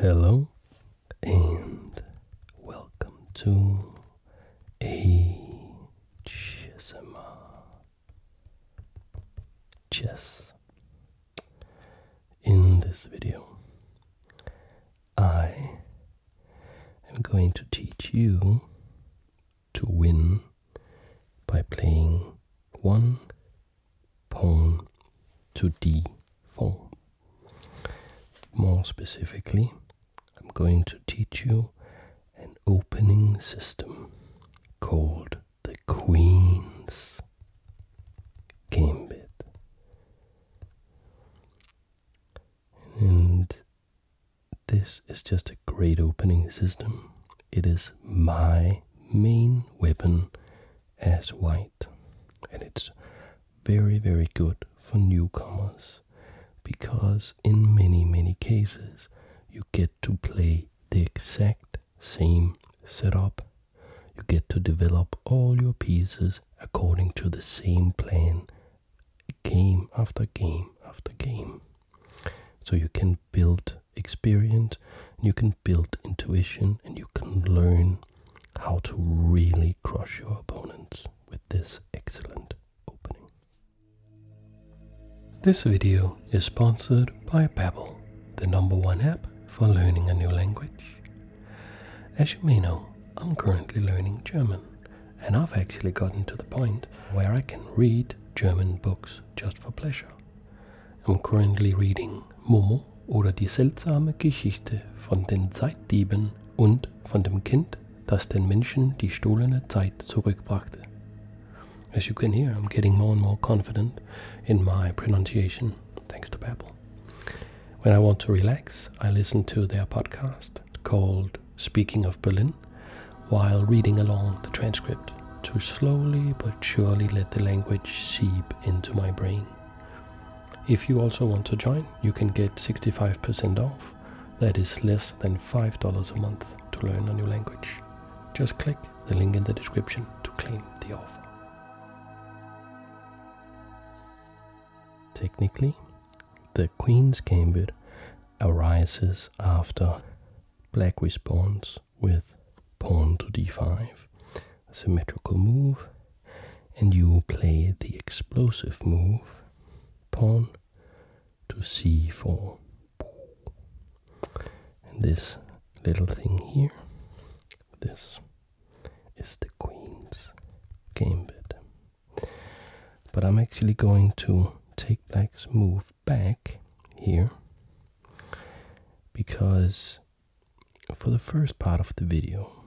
Hello and welcome to ASMR Chess. In this video, I am going to teach you to win by playing one pawn to d4. More specifically, I'm going to teach you an opening system called the Queen's Gambit. And this is just a great opening system. It is my main weapon as white, and it's very, very good for newcomers because, in many, many cases, you get to play the exact same setup. You get to develop all your pieces according to the same plan, game after game after game. So you can build experience, you can build intuition, and you can learn how to really crush your opponents with this excellent opening. This video is sponsored by Babbel, the number one app for learning a new language. As you may know, I'm currently learning German, and I've actually gotten to the point where I can read German books just for pleasure. I'm currently reading Momo oder die seltsame Geschichte von den Zeitdieben und von dem Kind, das den Menschen die stohlene Zeit zurückbrachte. As you can hear, I'm getting more and more confident in my pronunciation thanks to Babbel. When I want to relax, I listen to their podcast called Speaking of Berlin while reading along the transcript to slowly but surely let the language seep into my brain. If you also want to join, you can get 65% off. That is less than $5 a month to learn a new language. Just click the link in the description to claim the offer. Technically, the Queen's Gambit arises after black responds with pawn to d5, a symmetrical move, and you play the explosive move, pawn to c4. And this little thing here, this is the Queen's Gambit. But I'm actually going to take black's move back here because for the first part of the video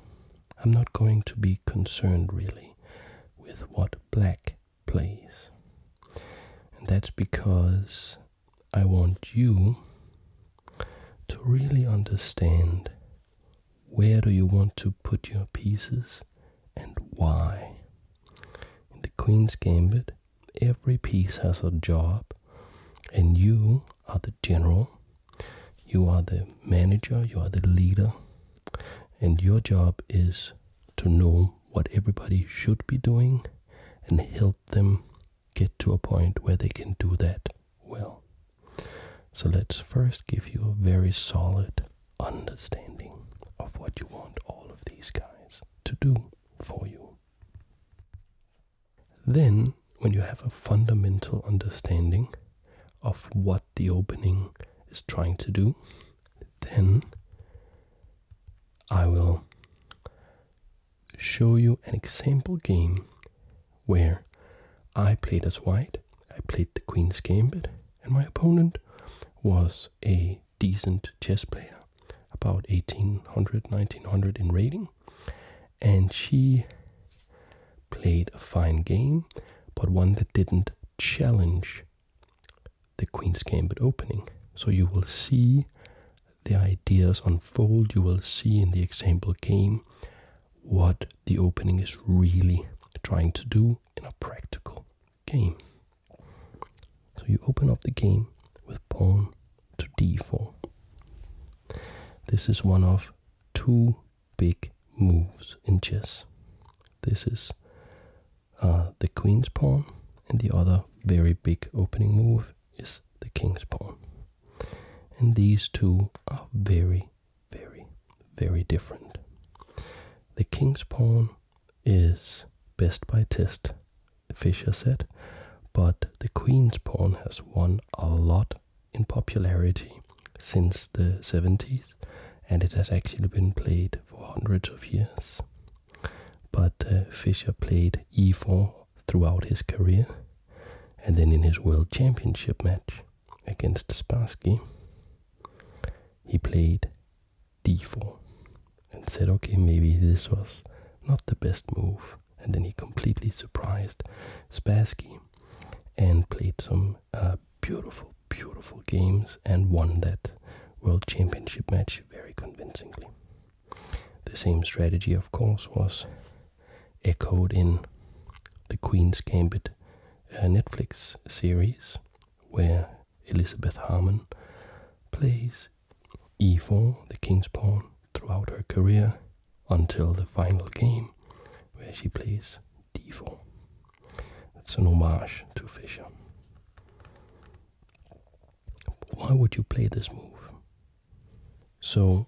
I'm not going to be concerned really with what black plays and that's because I want you to really understand where do you want to put your pieces and why. In the Queen's Gambit, every piece has a job, and you are the general, you are the manager, you are the leader, and your job is to know what everybody should be doing and help them get to a point where they can do that well. So let's first give you a very solid understanding of what you want all of these guys to do for you. Then, when you have a fundamental understanding of what the opening is trying to do, then I will show you an example game where I played as white, I played the Queen's Gambit, and my opponent was a decent chess player, about 1800, 1900 in rating, and she played a fine game, but one that didn't challenge the Queen's Gambit opening. So you will see the ideas unfold, you will see in the example game what the opening is really trying to do in a practical game. So you open up the game with pawn to d4. This is one of two big moves in chess. This is uh, the queen's pawn, and the other very big opening move is the king's pawn. And these two are very, very very different. The king's pawn is best by test, Fischer said, but the queen's pawn has won a lot in popularity since the 70s and it has actually been played for hundreds of years. But uh, Fischer played e4 throughout his career and then in his world championship match against Spassky, he played d4 and said, okay, maybe this was not the best move. And then he completely surprised Spassky and played some uh, beautiful, beautiful games and won that World Championship match very convincingly. The same strategy, of course, was echoed in the Queen's Gambit uh, Netflix series, where Elizabeth Harmon plays e4, the king's pawn, throughout her career until the final game, where she plays d4. It's an homage to Fischer. Why would you play this move? So,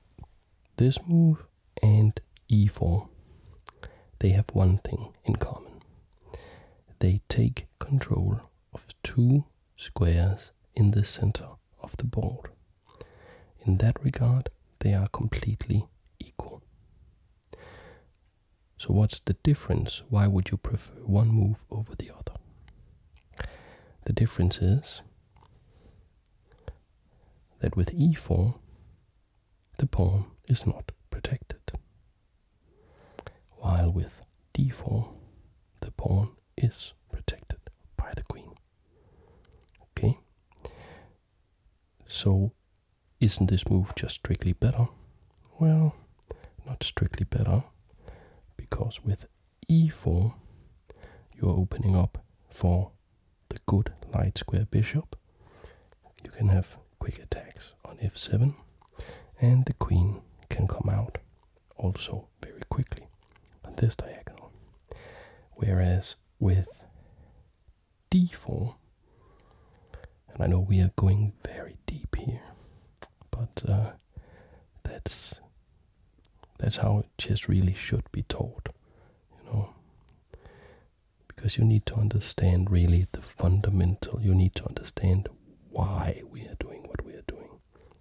this move and e4, they have one thing in common. They take control of two squares in the center of the board. In that regard, they are completely equal. So, what's the difference? Why would you prefer one move over the other? The difference is that with e4, the pawn is not protected, while with d4, the pawn is protected by the queen. Okay? So, isn't this move just strictly better? Well, not strictly better, because with e4, you're opening up for the good light square bishop. You can have quick attacks on f7, and the queen can come out also very quickly this diagonal. Whereas with d4, and I know we are going very deep here, but uh, that's that's how chess really should be taught, you know. Because you need to understand really the fundamental. You need to understand why we are doing what we are doing.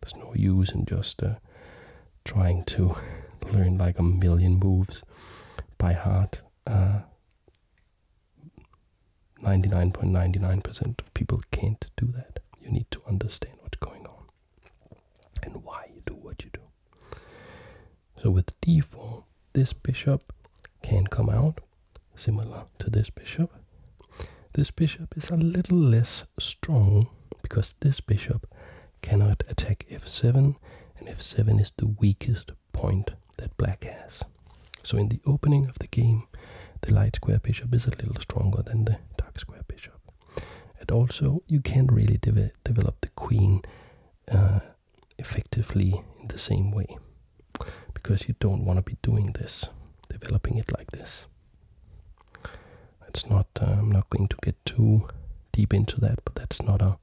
There's no use in just uh, trying to learn like a million moves by heart. 99.99% uh, of people can't do that. You need to understand what's going on and why you do what you do. So with d4, this bishop can come out, similar to this bishop. This bishop is a little less strong because this bishop cannot attack f7, and f7 is the weakest point that black has. So in the opening of the game, the light square bishop is a little stronger than the dark square bishop. And also, you can't really de develop the queen uh, effectively in the same way because you don't want to be doing this, developing it like this. It's not. Uh, I'm not going to get too deep into that, but that's not a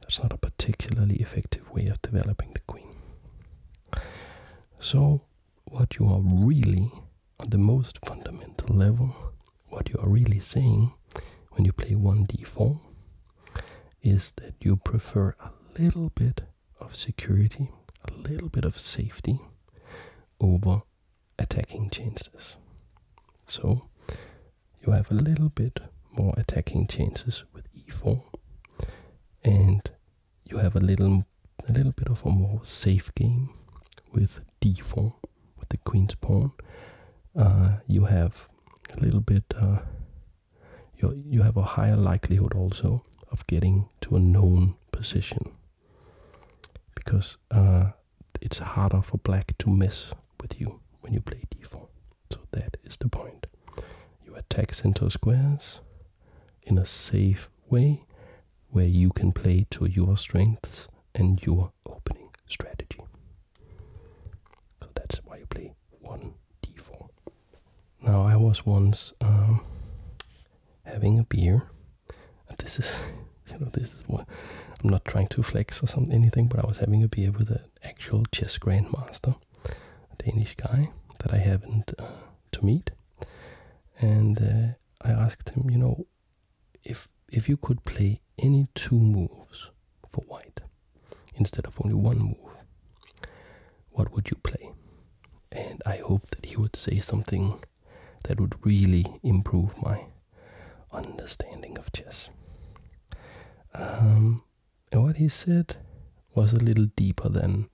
that's not a particularly effective way of developing the queen. So, what you are really, on the most fundamental level, what you are really saying when you play 1d4 is that you prefer a little bit of security, a little bit of safety over attacking chances. So, you have a little bit more attacking chances with e4 and you have a little a little bit of a more safe game with d4 with the queen's pawn. Uh, you have a little bit uh, you, you have a higher likelihood also of getting to a known position because uh, it's harder for black to mess with you when you play d4 so that is the point. You attack center squares in a safe way where you can play to your strengths and your opening strategy. So that's why you play 1 d4. Now, I was once um, having a beer. This is, you know, this is what I'm not trying to flex or something, anything, but I was having a beer with an actual chess grandmaster Danish guy that I happened uh, to meet, and uh, I asked him, you know, if if you could play any two moves for white instead of only one move, what would you play? And I hoped that he would say something that would really improve my understanding of chess. Um, and what he said was a little deeper than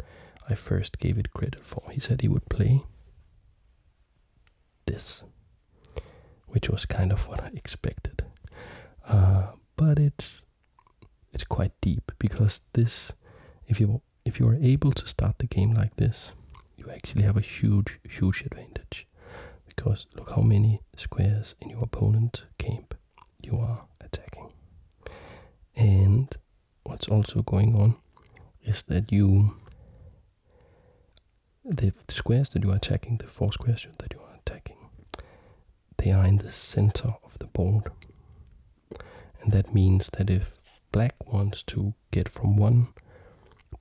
I first gave it credit for. He said he would play this, which was kind of what I expected. Uh, but it's it's quite deep because this, if you if you are able to start the game like this, you actually have a huge huge advantage because look how many squares in your opponent's camp you are attacking. And what's also going on is that you the, the squares that you are attacking, the four squares that you are attacking, they are in the center of the board. And that means that if black wants to get from one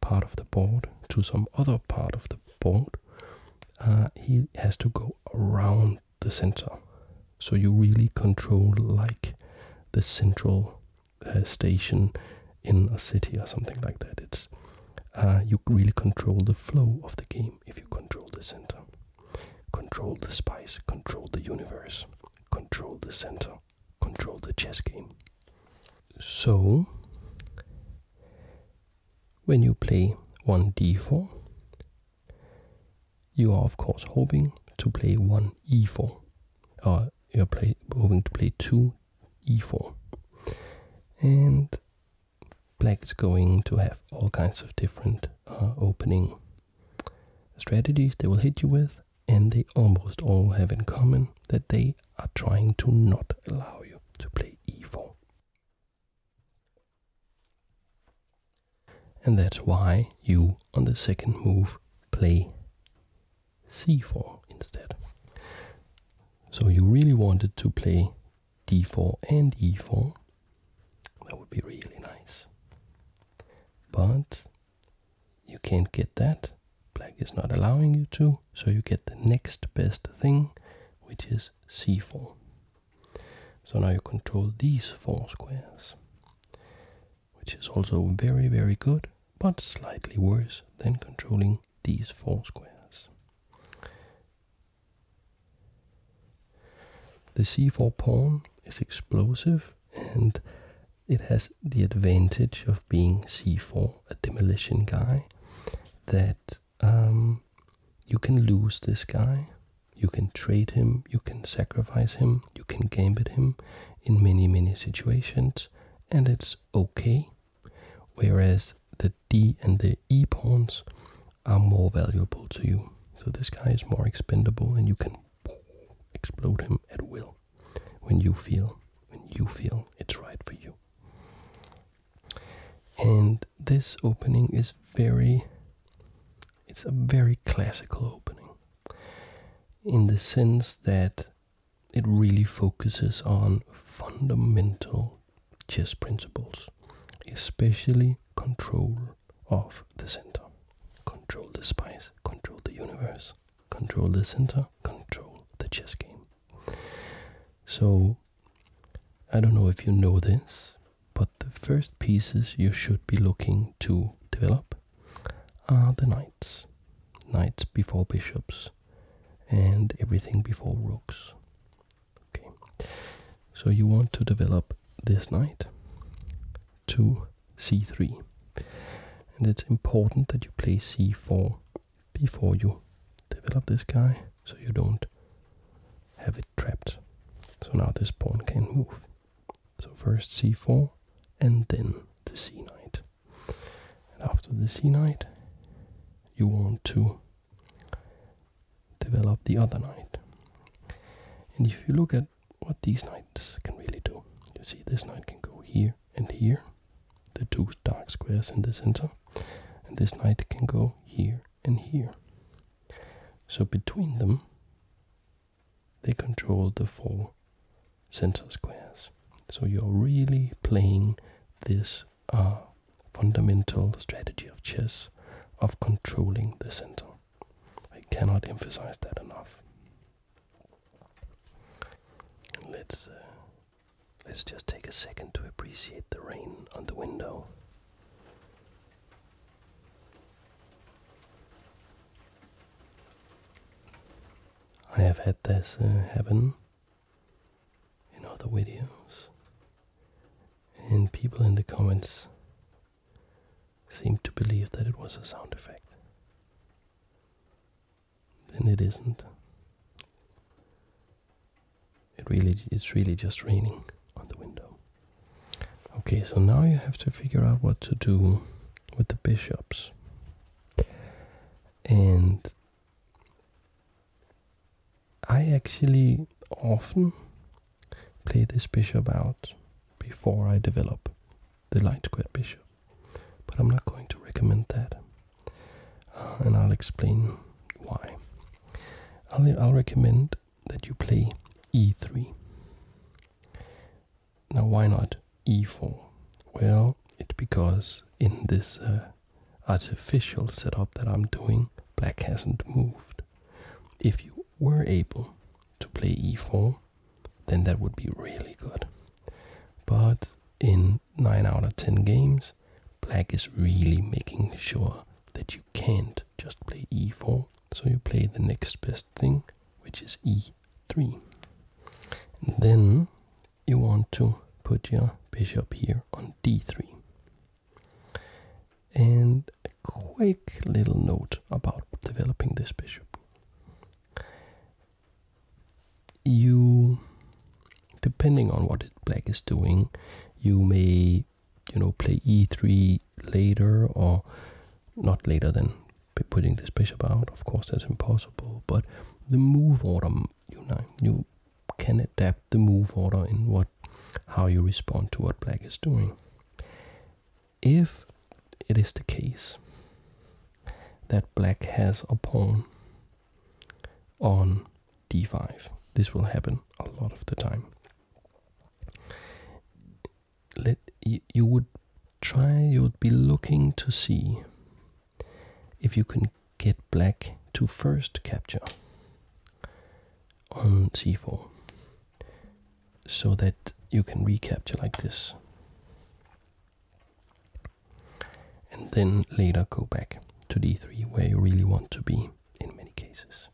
part of the board to some other part of the board, uh, he has to go around the center. So you really control like the central uh, station in a city or something like that. It's uh, you really control the flow of the game if you control the center. Control the spice, control the universe, control the center, control the chess game. So, when you play 1 d4, you are of course hoping to play 1 e4, or you're play, hoping to play 2 e4. And black is going to have all kinds of different uh, opening strategies they will hit you with, and they almost all have in common that they are trying to not allow you to play e4. And that's why you, on the second move, play c4 instead. So you really wanted to play d4 and e4. That would be really nice. But you can't get that. Black is not allowing you to, so you get the next best thing, which is c4. So now you control these four squares, which is also very, very good, but slightly worse than controlling these four squares. The c4 pawn is explosive and it has the advantage of being c4, a demolition guy, that um, you can lose this guy, you can trade him, you can sacrifice him, you can gambit him in many, many situations, and it's okay. Whereas the D and the E pawns are more valuable to you. So this guy is more expendable and you can explode him at will when you feel when you feel it's right for you. And this opening is very it's a very classical opening in the sense that it really focuses on fundamental chess principles, especially control of the center. Control the spice, control the universe, control the center, control the chess game. So, I don't know if you know this, but the first pieces you should be looking to develop are the knights. Knights before bishops and everything before rooks. Okay. So you want to develop this knight to c3. And it's important that you play c4 before you develop this guy so you don't have it trapped. Now this pawn can move. So first c4 and then the c knight. And after the c knight, you want to develop the other knight. And if you look at what these knights can really do, you see this knight can go here and here, the two dark squares in the center, and this knight can go here and here. So between them, they control the four center squares. So you're really playing this uh, fundamental strategy of chess of controlling the center. I cannot emphasize that enough. Let's uh, let's just take a second to appreciate the rain on the window. I have had this uh, happen other videos, and people in the comments seem to believe that it was a sound effect. And it isn't. It really it's really just raining on the window. Okay, so now you have to figure out what to do with the bishops. And I actually often play this bishop out before I develop the light squared bishop. But I'm not going to recommend that. Uh, and I'll explain why. I'll, I'll recommend that you play e3. Now, why not e4? Well, it's because in this uh, artificial setup that I'm doing, black hasn't moved. If you were able to play e4, then that would be really good. But in 9 out of 10 games, black is really making sure that you can't just play e4, so you play the next best thing, which is e3. And then you want to put your bishop here on d3. And a quick little note about developing this bishop. You, depending on what black is doing, you may, you know, play e3 later or not later than putting this bishop out. Of course, that's impossible. But the move order, you know, you can adapt the move order in what how you respond to what black is doing. If it is the case that black has a pawn on d5, this will happen a lot of the time. Let you, you would try, you would be looking to see if you can get black to first capture on c4 so that you can recapture like this. And then later go back to d3 where you really want to be in many cases.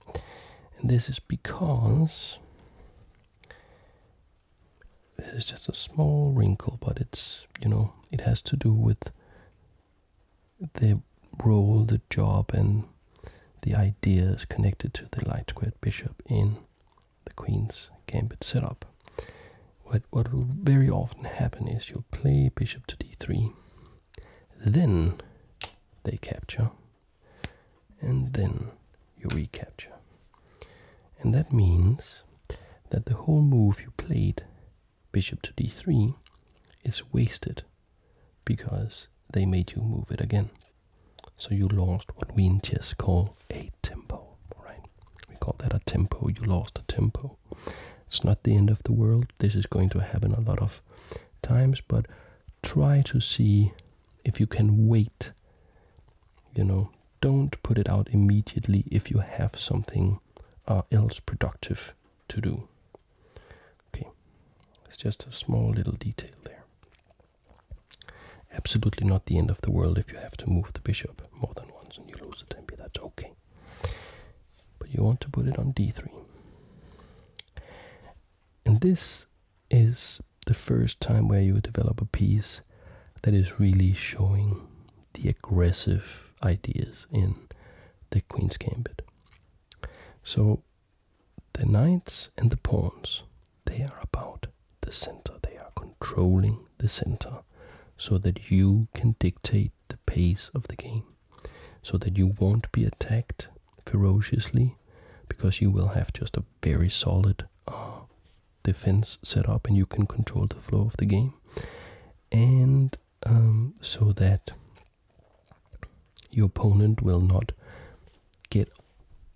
And this is because this is just a small wrinkle but it's you know it has to do with the role the job and the ideas connected to the light squared bishop in the queen's gambit setup. What what will very often happen is you'll play bishop to d3, then they capture, and then you recapture. And that means that the whole move you played, bishop to d3, is wasted because they made you move it again. So you lost what we in chess call a tempo, right? We call that a tempo. You lost a tempo. It's not the end of the world. This is going to happen a lot of times, but try to see if you can wait. You know, don't put it out immediately if you have something uh, else productive to do. It's just a small little detail there absolutely not the end of the world if you have to move the bishop more than once and you lose the tempo. That's okay. But you want to put it on d3. And this is the first time where you develop a piece that is really showing the aggressive ideas in the Queen's Gambit. So the knights and the pawns, they are about the center. They are controlling the center so that you can dictate the pace of the game, so that you won't be attacked ferociously because you will have just a very solid uh, defense set up and you can control the flow of the game, and um, so that your opponent will not get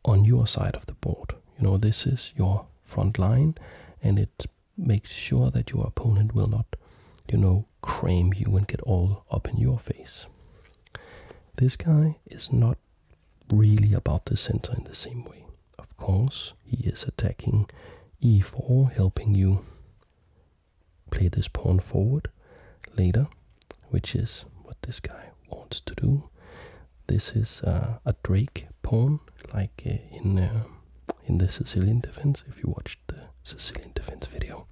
on your side of the board. You know, this is your front line, and it makes sure that your opponent will not you know, cram you and get all up in your face. This guy is not really about the center in the same way. Of course, he is attacking e4, helping you play this pawn forward later, which is what this guy wants to do. This is uh, a Drake pawn, like uh, in uh, in the Sicilian defense. If you watched the Sicilian defense video,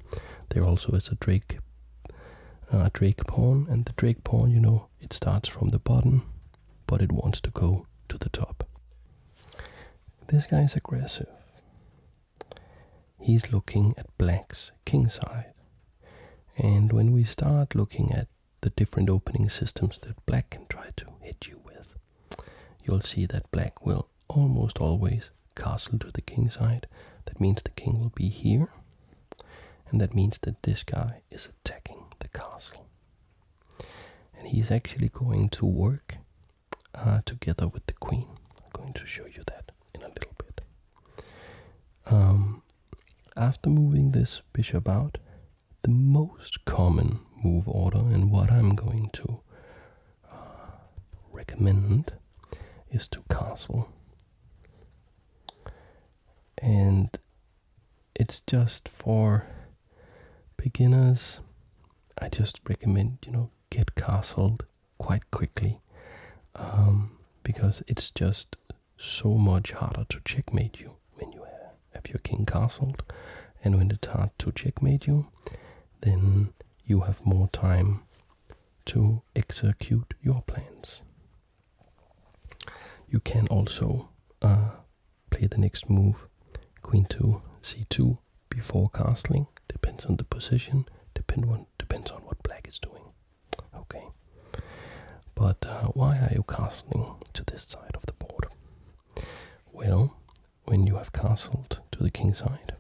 there also is a Drake a Drake pawn, and the Drake pawn, you know, it starts from the bottom, but it wants to go to the top. This guy is aggressive. He's looking at black's king side. And when we start looking at the different opening systems that black can try to hit you with, you'll see that black will almost always castle to the king side. Means the king will be here. And that means that this guy is attacking the castle. And he's actually going to work uh, together with the queen. I'm going to show you that in a little bit. Um, after moving this bishop out, the most common move order and what I'm going to uh, recommend is to castle. And it's just for beginners. I just recommend, you know, get castled quite quickly um, because it's just so much harder to checkmate you when you have your king castled, and when it's hard to checkmate you, then you have more time to execute your plans. You can also uh, play the next move, queen to c2, before castling. Depends on the position. Depend on depends on what black is doing. Okay. But uh, why are you castling to this side of the board? Well, when you have castled to the king side,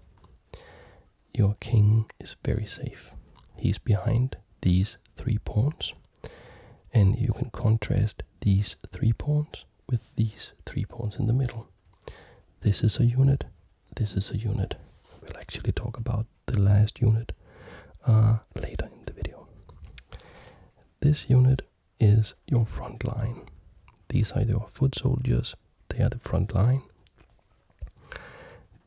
your king is very safe. He's behind these three pawns, and you can contrast these three pawns with these three pawns in the middle. This is a unit, this is a unit. We'll actually talk about the last unit uh, later in the video. This unit is your front line. These are your foot soldiers, they are the front line.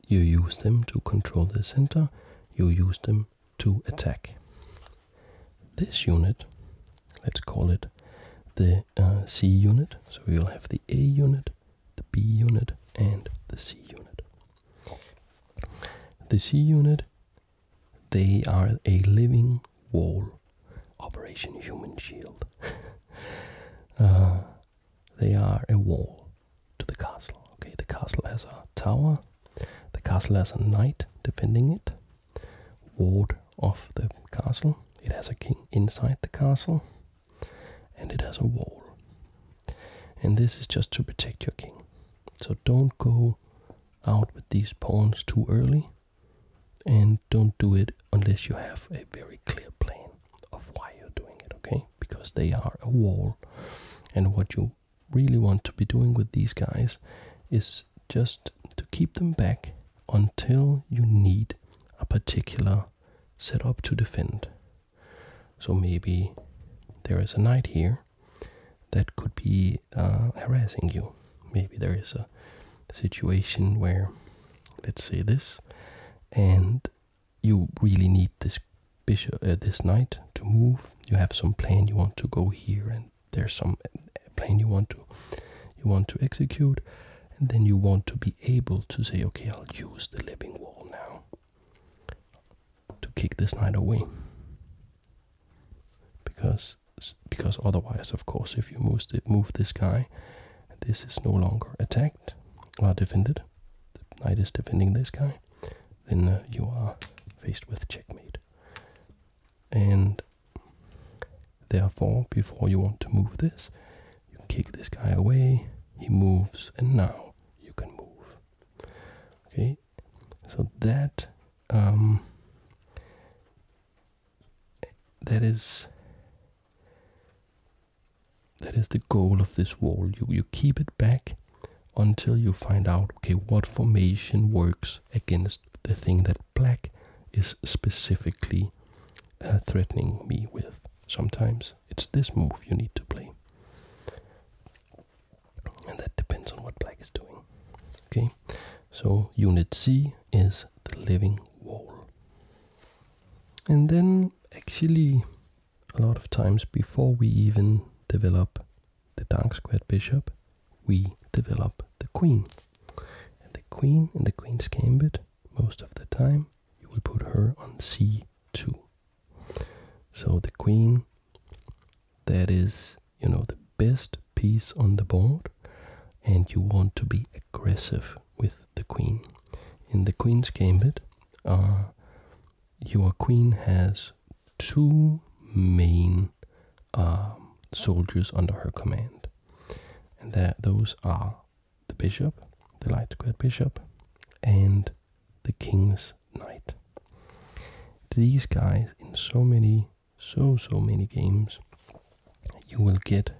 You use them to control the center, you use them to attack. This unit, let's call it the uh, C unit, so we'll have the A unit, the B unit, and the C unit. The C unit, they are a living wall, Operation Human Shield. uh, they are a wall to the castle. Okay, the castle has a tower, the castle has a knight defending it, ward of the castle. It has a king inside the castle, and it has a wall. And this is just to protect your king. So don't go out with these pawns too early, and don't do it unless you have a very clear plan of why you're doing it, okay? Because they are a wall, and what you really want to be doing with these guys is just to keep them back until you need a particular setup to defend. So maybe there is a knight here that could be uh, harassing you. Maybe there is a situation where, let's say this, and you really need this bishop, uh, this knight to move. You have some plan you want to go here, and there's some plan you want to you want to execute, and then you want to be able to say, okay, I'll use the living wall now to kick this knight away. Because because otherwise, of course, if you move the, move this guy, this is no longer attacked or defended. The knight is defending this guy. Then you are faced with checkmate. And therefore, before you want to move this, you kick this guy away. He moves, and now you can move. Okay, so that um, that is that is the goal of this wall. You you keep it back until you find out okay what formation works against the thing that black is specifically uh, threatening me with. Sometimes it's this move you need to play. And that depends on what black is doing. Okay, So unit C is the living wall. And then actually a lot of times before we even develop the dark squared bishop, we develop the queen. And the queen in the queen's gambit, most of the time, you will put her on c2. So the queen, that is, you know, the best piece on the board, and you want to be aggressive with the queen. In the queen's gambit, uh, your queen has two main um, soldiers under her command, those are the bishop, the light squared bishop, and the king's knight. These guys, in so many, so so many games, you will get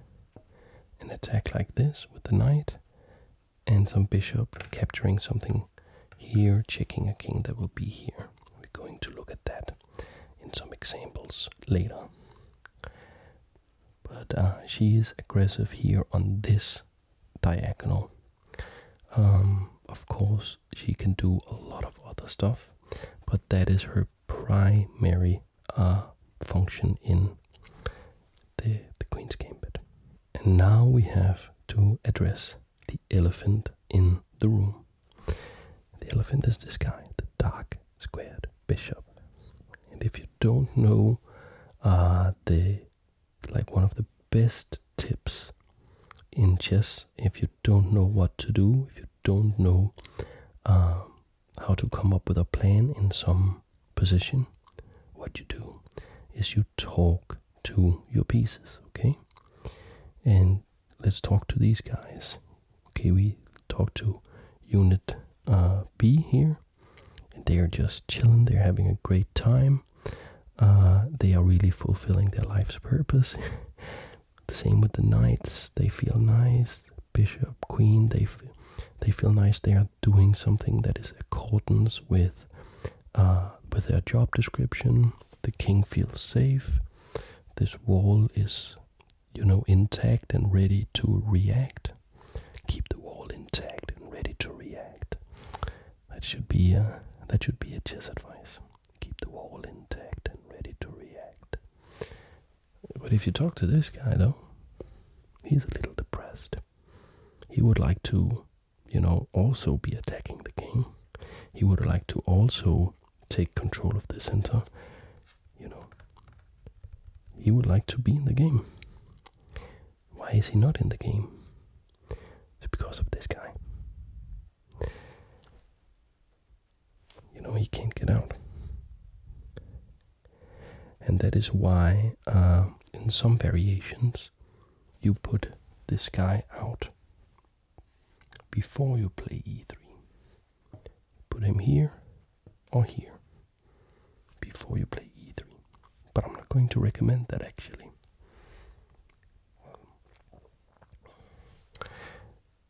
an attack like this with the knight and some bishop capturing something here, checking a king that will be here. We're going to look at that in some examples later. But uh, she is aggressive here on this diagonal. Um, of course, she can do a lot of other stuff, but that is her primary uh, function in the, the Queen's Gambit. And now we have to address the elephant in the room. The elephant is this guy, the dark squared bishop. And if you don't know uh, the like one of the best tips in chess, if you don't know what to do, if you don't know uh, how to come up with a plan in some position, what you do is you talk to your pieces, okay? And let's talk to these guys. Okay, we talk to unit uh, B here, and they are just chilling. They're having a great time. Uh, they are really fulfilling their life's purpose. the same with the knights. They feel nice. Bishop, queen. They feel, they feel nice. They are doing something that is accordance with uh, with their job description. The king feels safe. This wall is, you know, intact and ready to react. Keep the wall intact and ready to react. That should be a, that should be a chess advice. Keep the wall intact and ready to react. But if you talk to this guy though, he's a little depressed. He would like to, you know, also be attacking the king. He would like to also take control of the center. You know, he would like to be in the game. Why is he not in the game? It's because of this guy. You know, he can't get out. And that is why, uh, in some variations, you put this guy out before you play e3. Put him here or here before you play e3. But I'm not going to recommend that actually.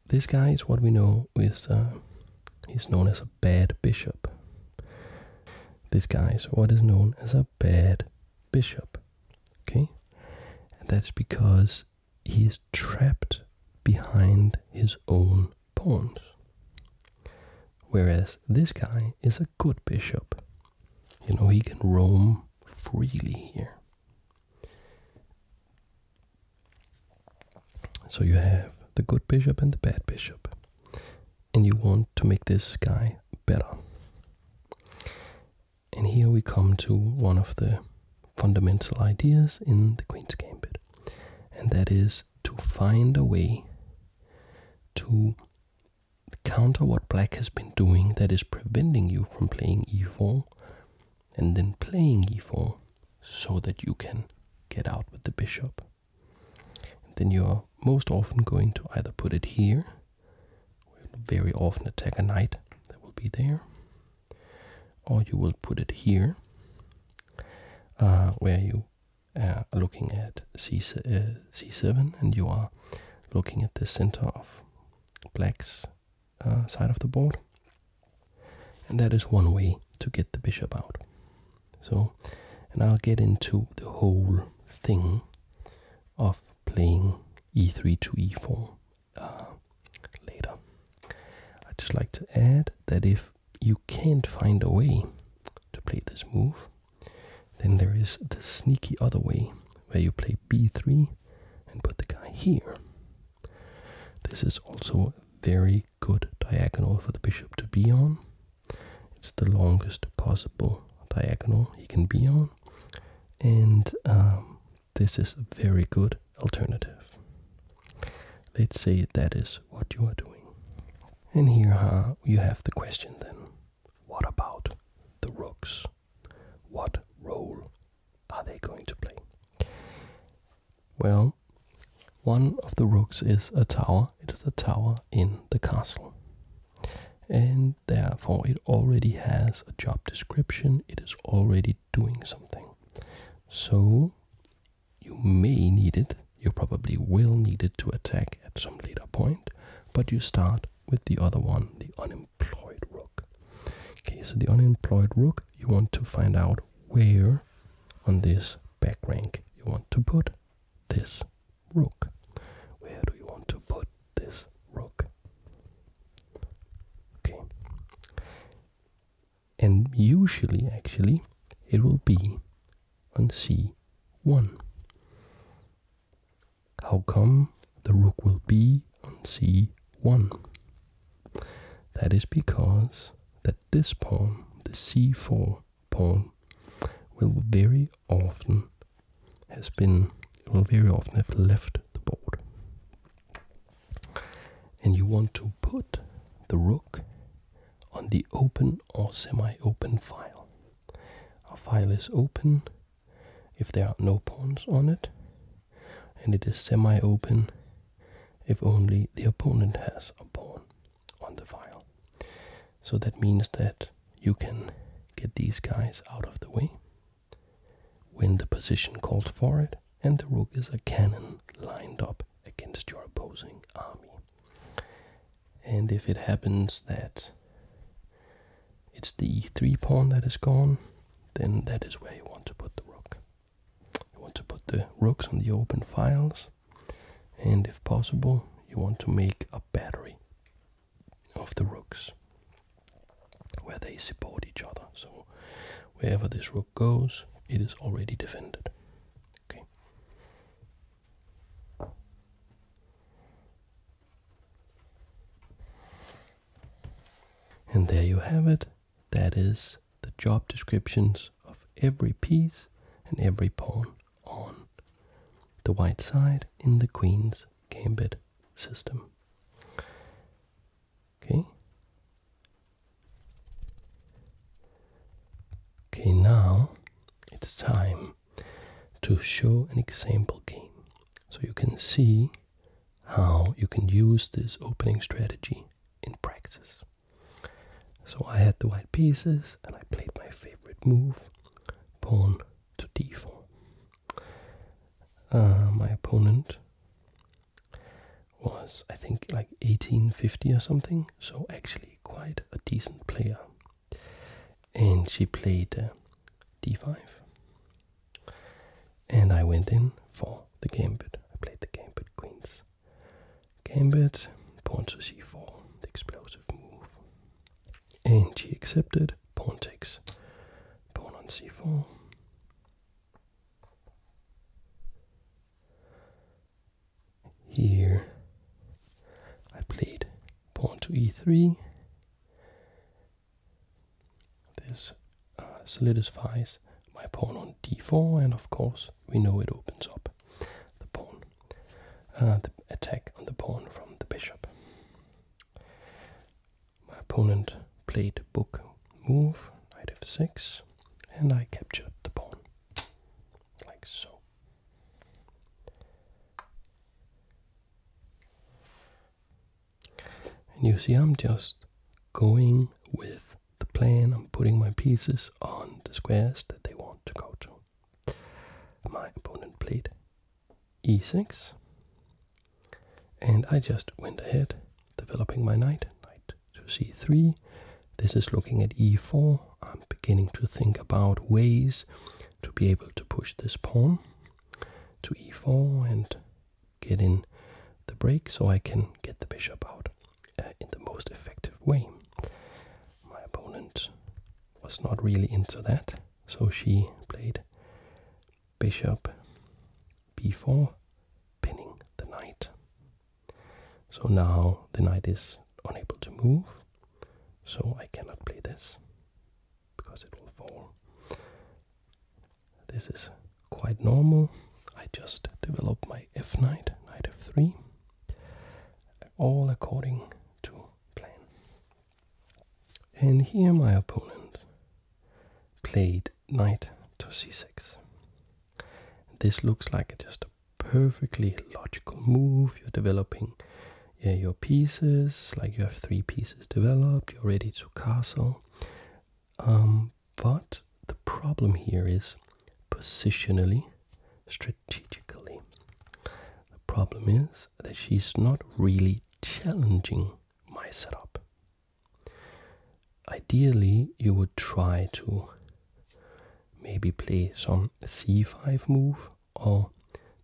This guy is what we know is uh, he's known as a bad bishop. This guy is what is known as a bad bishop. Okay? That's because he is trapped behind his own pawns. Whereas this guy is a good bishop. You know, he can roam freely here. So you have the good bishop and the bad bishop. And you want to make this guy better. And here we come to one of the fundamental ideas in the Queen's Gambit, and that is to find a way to counter what black has been doing that is preventing you from playing e4 and then playing e4 so that you can get out with the bishop. And then you're most often going to either put it here, very often attack a knight that will be there, or you will put it here, uh, where you are looking at C, uh, c7 and you are looking at the center of black's uh, side of the board. And that is one way to get the bishop out. So, and I'll get into the whole thing of playing e3 to e4 uh, later. I'd just like to add that if you can't find a way to play this move, then there is the sneaky other way where you play b3 and put the guy here. This is also a very good diagonal for the bishop to be on. It's the longest possible diagonal he can be on, and um, this is a very good alternative. Let's say that is what you are doing. And here you have the question then what about the rooks? What role are they going to play? Well, one of the rooks is a tower. It is a tower in the castle. And therefore, it already has a job description. It is already doing something. So, you may need it. You probably will need it to attack at some later point. But you start with the other one, the unemployed rook. Okay, so the unemployed rook, you want to find out where on this back rank you want to put this rook. Where do you want to put this rook? Okay. And usually, actually, it will be on c1. How come the rook will be on c1? That is because that this pawn, the c4 pawn, will very often has been will very often have left the board. And you want to put the rook on the open or semi-open file. A file is open if there are no pawns on it, and it is semi-open if only the opponent has a pawn on the file. So that means that you can get these guys out of the way when the position calls for it, and the rook is a cannon lined up against your opposing army. And if it happens that it's the e3 pawn that is gone, then that is where you want to put the rook. You want to put the rooks on the open files, and if possible, you want to make a battery of the rooks where they support each other. So wherever this rook goes, it is already defended. Okay. And there you have it. That is the job descriptions of every piece and every pawn on the white side in the queen's gambit system. Okay. Okay, now it's time to show an example game so you can see how you can use this opening strategy in practice. So I had the white pieces and I played my favorite move, pawn to d4. Uh, my opponent was, I think, like 1850 or something, so actually quite a decent player. And she played uh, d5. And I went in for the gambit. I played the gambit queens. Gambit, pawn to c4, the explosive move. And she accepted, pawn takes, pawn on c4. Here I played pawn to e3. This uh, solidifies my pawn on d4, and of course, we know it opens up the pawn, uh, the attack on the pawn from the bishop. My opponent played book move, knight f6, and I captured the pawn, like so. And you see, I'm just going with plan. I'm putting my pieces on the squares that they want to go to. My opponent played e6, and I just went ahead, developing my knight. Knight to c3. This is looking at e4. I'm beginning to think about ways to be able to push this pawn to e4 and get in the break so I can get the bishop out uh, in the most effective way. Was not really into that, so she played bishop b4, pinning the knight. So now the knight is unable to move, so I cannot play this because it will fall. This is quite normal. I just develop my f knight, knight f3, all according to plan. And here my opponent played knight to c6. This looks like just a perfectly logical move. You're developing yeah, your pieces, like you have three pieces developed, you're ready to castle. Um, but the problem here is positionally, strategically. The problem is that she's not really challenging my setup. Ideally, you would try to maybe play some c5 move or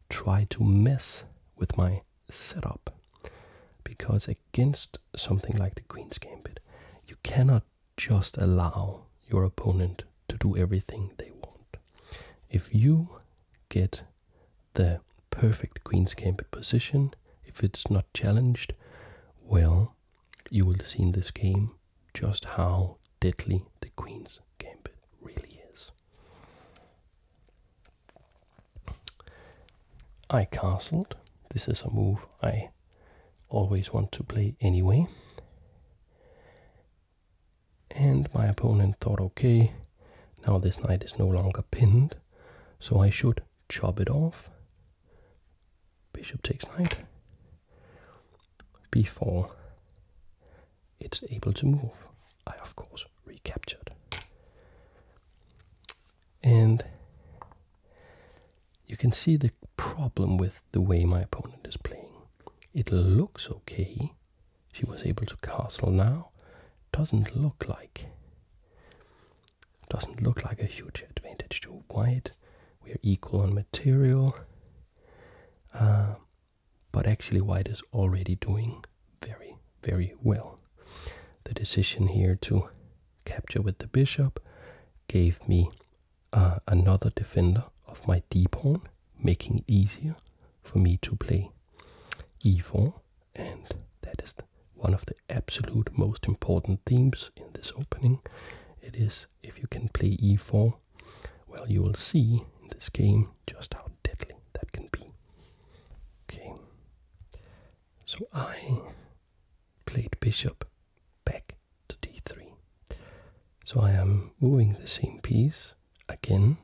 try to mess with my setup. Because against something like the queen's gambit you cannot just allow your opponent to do everything they want. If you get the perfect queen's gambit position if it's not challenged well you will see in this game just how deadly the queen's gambit really is I castled. This is a move I always want to play anyway. And my opponent thought, okay, now this knight is no longer pinned, so I should chop it off. Bishop takes knight. Before it's able to move, I of course recaptured. And you can see the problem with the way my opponent is playing. It looks okay. She was able to castle now. Doesn't look like doesn't look like a huge advantage to white. We are equal on material. Uh, but actually white is already doing very, very well. The decision here to capture with the bishop gave me uh, another defender of my d pawn, making it easier for me to play e4, and that is one of the absolute most important themes in this opening. It is if you can play e4, well, you will see in this game just how deadly that can be. Okay, so I played bishop back to d3. So I am moving the same piece again,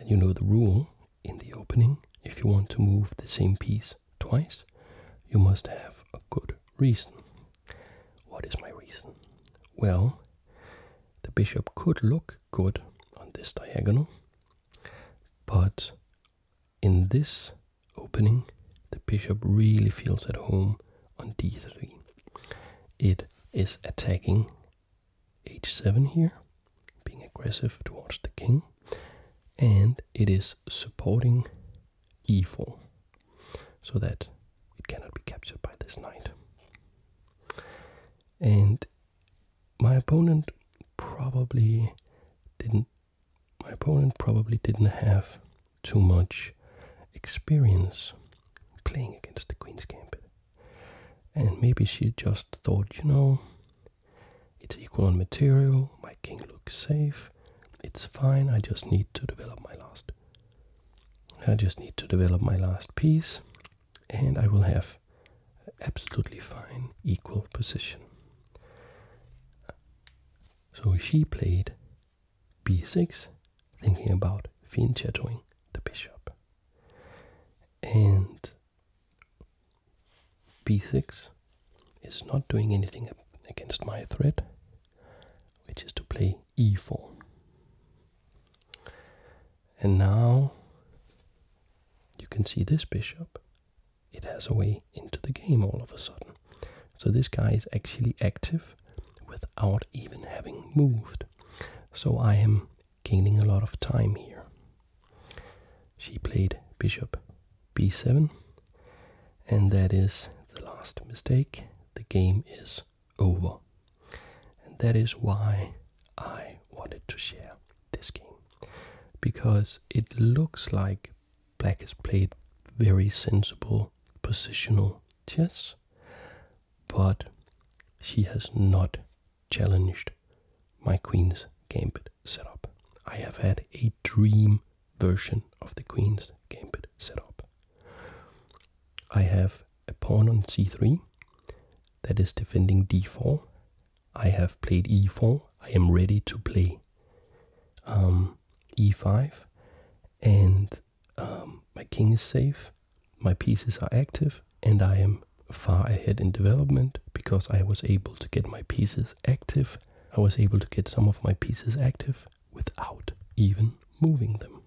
and you know the rule in the opening. If you want to move the same piece twice, you must have a good reason. What is my reason? Well, the bishop could look good on this diagonal, but in this opening, the bishop really feels at home on d3. It is attacking h7 here, being aggressive towards the king, and it is supporting e4 so that it cannot be captured by this knight. And my opponent probably didn't my opponent probably didn't have too much experience playing against the queen's gambit. And maybe she just thought, you know, it's equal on material, my king looks safe, it's fine, I just need to develop my last I just need to develop my last piece and I will have absolutely fine equal position. So she played b6, thinking about fianchettoing the bishop. And b6 is not doing anything against my threat, which is to play e4. And now you can see this bishop, it has a way into the game all of a sudden. So this guy is actually active without even having moved. So I am gaining a lot of time here. She played bishop b7, and that is the last mistake. The game is over. And that is why I wanted to share because it looks like black has played very sensible positional chess, but she has not challenged my queen's gambit setup. I have had a dream version of the queen's gambit setup. I have a pawn on c3 that is defending d4. I have played e4. I am ready to play um, e5, and um, my king is safe. My pieces are active, and I am far ahead in development because I was able to get my pieces active. I was able to get some of my pieces active without even moving them.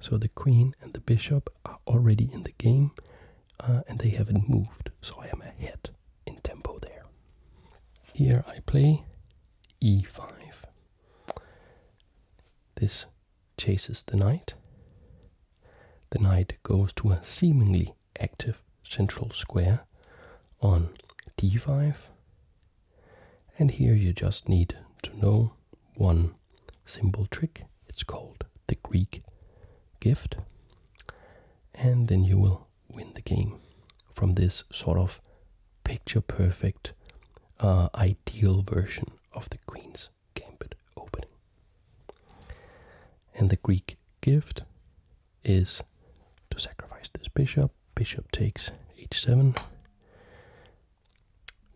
So the queen and the bishop are already in the game uh, and they haven't moved, so I am ahead in tempo there. Here I play e5. This chases the knight. The knight goes to a seemingly active central square on d5. And here you just need to know one simple trick. It's called the Greek gift. And then you will win the game from this sort of picture perfect uh, ideal version of the Queen's Gambit opening. And the Greek gift is to sacrifice this bishop. Bishop takes h7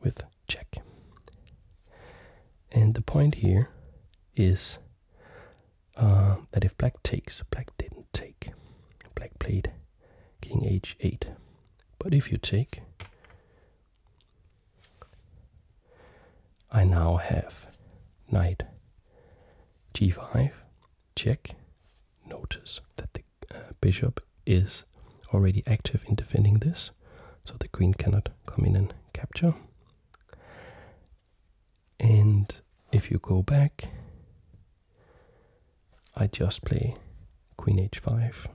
with check. And the point here is uh, that if black takes, black didn't take. Black played king h8. But if you take, I now have knight g5, check. Notice that the uh, bishop is already active in defending this, so the queen cannot come in and capture. And if you go back, I just play queen h5,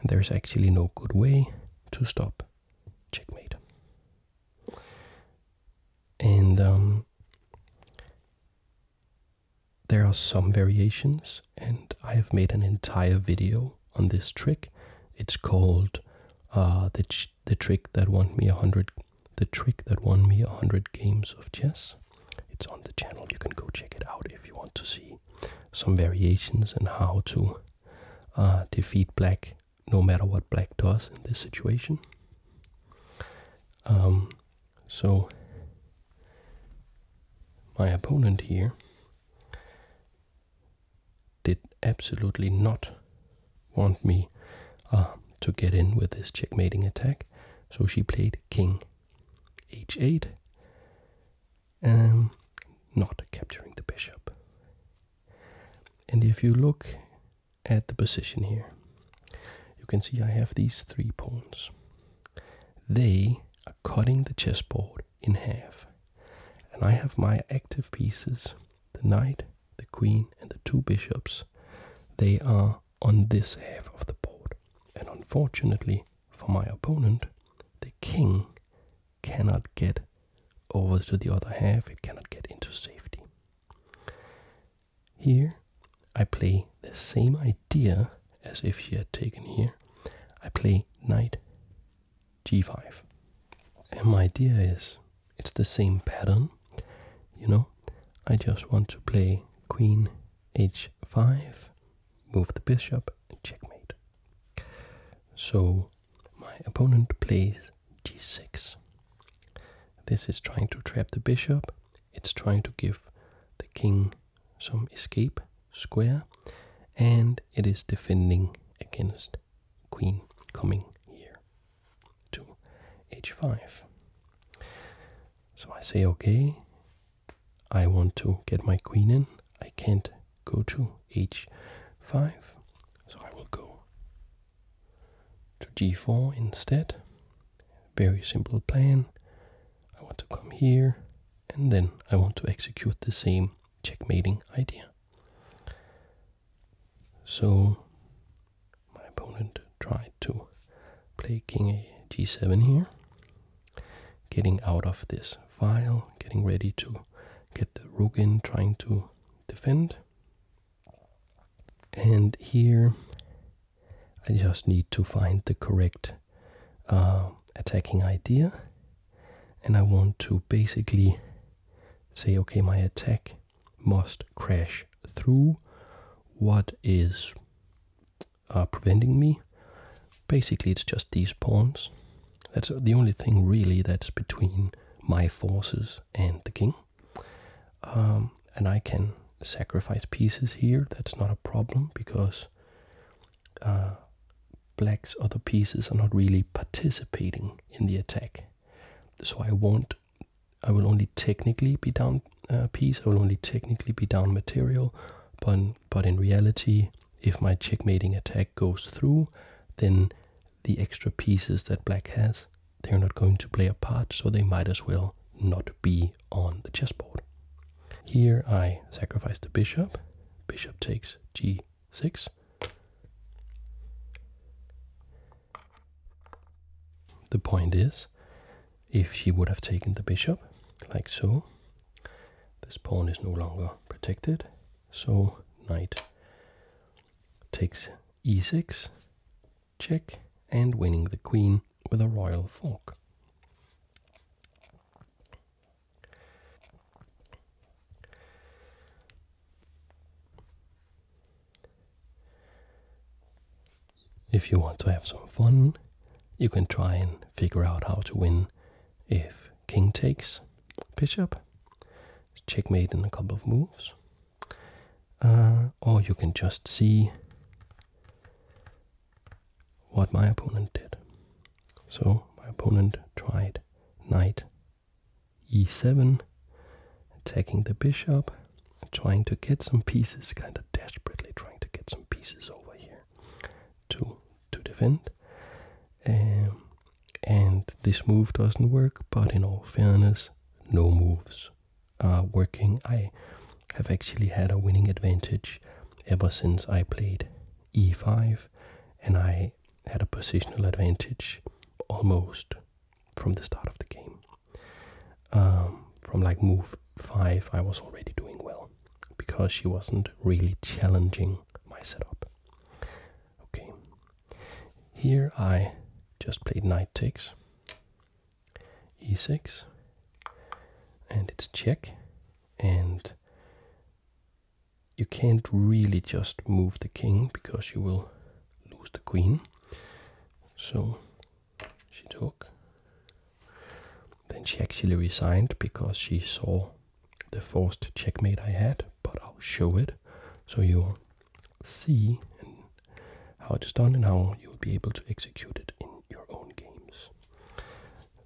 and there's actually no good way to stop checkmate. And um, there are some variations, and I have made an entire video on this trick. It's called uh, the the trick that won me a hundred. The trick that won me a hundred games of chess. It's on the channel. You can go check it out if you want to see some variations and how to uh, defeat black, no matter what black does in this situation. Um, so my opponent here absolutely not want me uh, to get in with this checkmating attack, so she played king h8, um, not capturing the bishop. And if you look at the position here, you can see I have these three pawns. They are cutting the chessboard in half. And I have my active pieces, the knight, the queen, and the two bishops. They are on this half of the board. And unfortunately for my opponent, the king cannot get over to the other half, it cannot get into safety. Here, I play the same idea as if she had taken here. I play knight g5. And my idea is it's the same pattern, you know. I just want to play queen h5, move the bishop, and checkmate. So my opponent plays g6. This is trying to trap the bishop, it's trying to give the king some escape square, and it is defending against queen coming here to h5. So I say, okay, I want to get my queen in. I can't go to h5, so I will go to g4 instead. Very simple plan. I want to come here, and then I want to execute the same checkmating idea. So my opponent tried to play king a g7 here, getting out of this file, getting ready to get the rook in trying to defend. And here I just need to find the correct uh, attacking idea. And I want to basically say, okay, my attack must crash through what is uh, preventing me. Basically, it's just these pawns. That's the only thing really that's between my forces and the king. Um, and I can sacrifice pieces here. That's not a problem because uh, black's other pieces are not really participating in the attack. So I won't. I will only technically be down a piece. I will only technically be down material, but but in reality, if my checkmating attack goes through, then the extra pieces that black has, they're not going to play a part, so they might as well not be on the chessboard. Here I sacrifice the bishop. Bishop takes g6. The point is, if she would have taken the bishop, like so, this pawn is no longer protected. So knight takes e6, check, and winning the queen with a royal fork. If you want to have some fun, you can try and figure out how to win. If king takes bishop, checkmate in a couple of moves, uh, or you can just see what my opponent did. So my opponent tried knight e7, attacking the bishop, trying to get some pieces, kind of desperately trying to get some pieces over defend. Um, and this move doesn't work, but in all fairness, no moves are working. I have actually had a winning advantage ever since I played e5, and I had a positional advantage almost from the start of the game. Um, from like move 5, I was already doing well because she wasn't really challenging my setup. Here I just played knight takes e6 and it's check and you can't really just move the king because you will lose the queen. So she took. Then she actually resigned because she saw the forced checkmate I had but I'll show it so you'll see how it is done and how you'll be able to execute it in your own games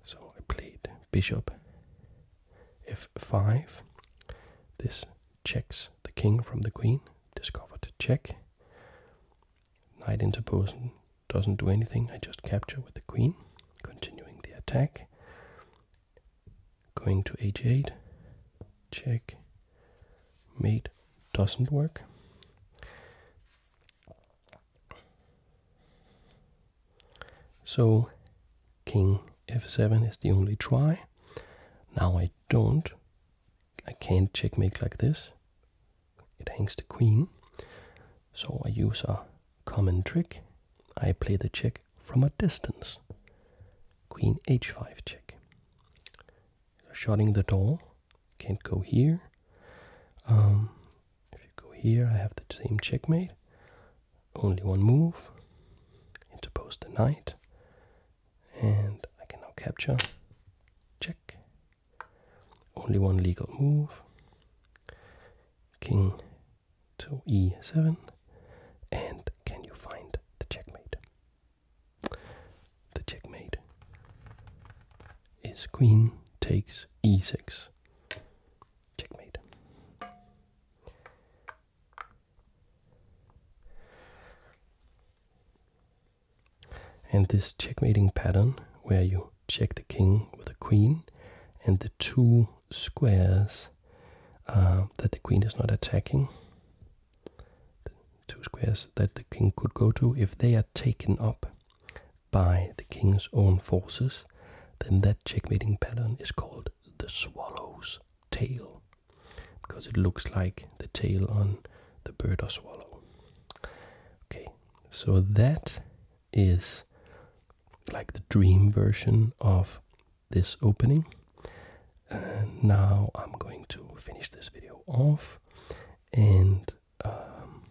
so I played bishop f5. This checks the king from the queen. Discovered check. Knight interposing doesn't do anything. I just capture with the queen. Continuing the attack. Going to h8. Check. Mate doesn't work. So king f7 is the only try. Now I don't. I can't checkmate like this. It hangs the queen. So I use a common trick. I play the check from a distance. Queen h5 check. Shutting the door. Can't go here. Um, if you go here, I have the same checkmate. Only one move. Interpose the knight. And I can now capture. Check. Only one legal move. King to e7. And can you find the checkmate? The checkmate is queen takes e6. And this checkmating pattern, where you check the king with a queen, and the two squares uh, that the queen is not attacking, the two squares that the king could go to, if they are taken up by the king's own forces, then that checkmating pattern is called the swallow's tail. because it looks like the tail on the bird or swallow. Okay, so that is like the dream version of this opening. And now I'm going to finish this video off and um,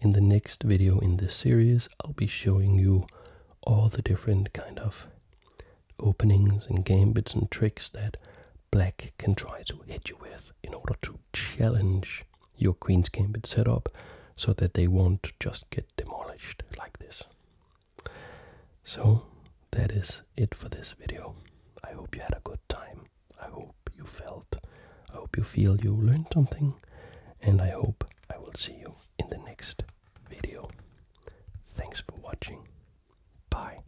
in the next video in this series I'll be showing you all the different kind of openings and gambits and tricks that black can try to hit you with in order to challenge your queen's gambit setup so that they won't just get demolished like this. So that is it for this video. I hope you had a good time. I hope you felt, I hope you feel you learned something, and I hope I will see you in the next video. Thanks for watching. Bye.